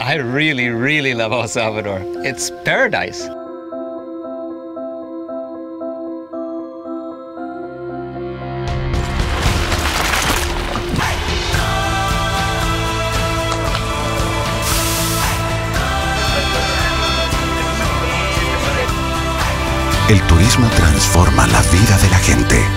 I really, really love El Salvador. It's paradise. El turismo transforma la vida de la gente